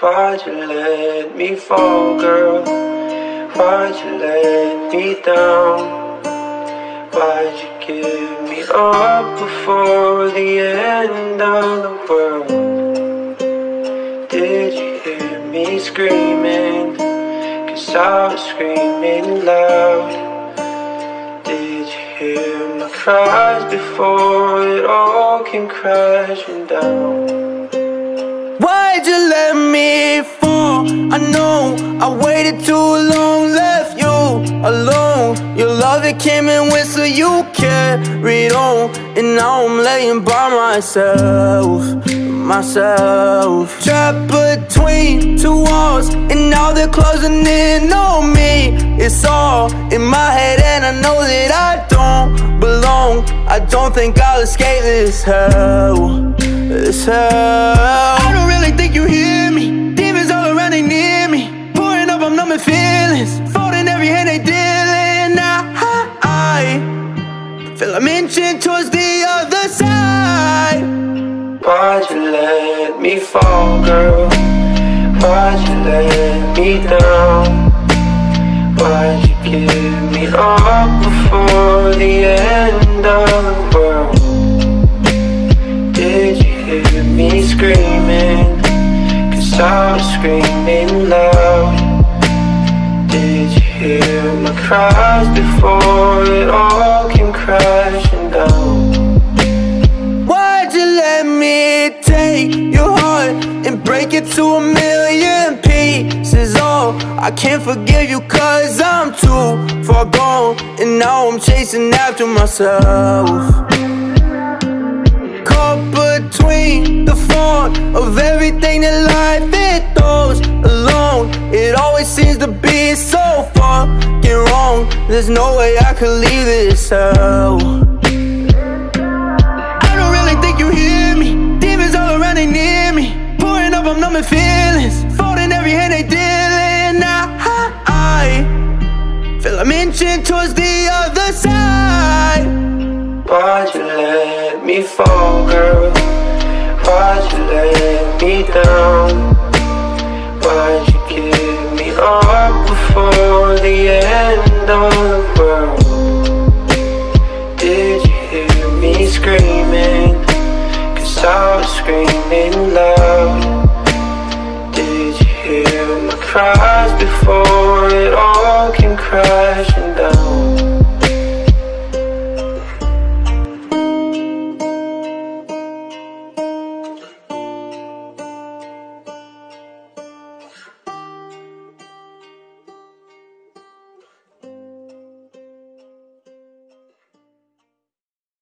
Why'd you let me fall, girl? Why'd you let me down? Why'd you give me up before the end of the world? Did you hear me screaming? Cause I was screaming loud. Did you hear my cries before it all came crashing down? Why'd you let I waited too long, left you alone. Your love it came and went, so you carried on. And now I'm laying by myself, myself. Trapped between two walls, and now they're closing in on me. It's all in my head, and I know that I don't belong. I don't think I'll escape this hell, this hell. I don't really think you inching towards the other side. Why'd you let me fall, girl? Why'd you let me down? Why'd you give me up before the end of the world? Did you hear me screaming? Cause I was screaming loud. Did you hear my cries before it all came crashing take your heart and break it to a million pieces? Oh, I can't forgive you cause I'm too far gone And now I'm chasing after myself. Caught between the fault of everything that life it throws alone. It always seems to be so fucking wrong. There's no way I could leave this hell Numbing feelings. Folding every hand they dealing. I, I feel I'm inching towards the other side. Why'd you let me fall, girl? Why'd you let me down? Why'd you give me up before the end of the world? Did you hear me screaming? Cause I was screaming loud. Hear before it all came crashing down?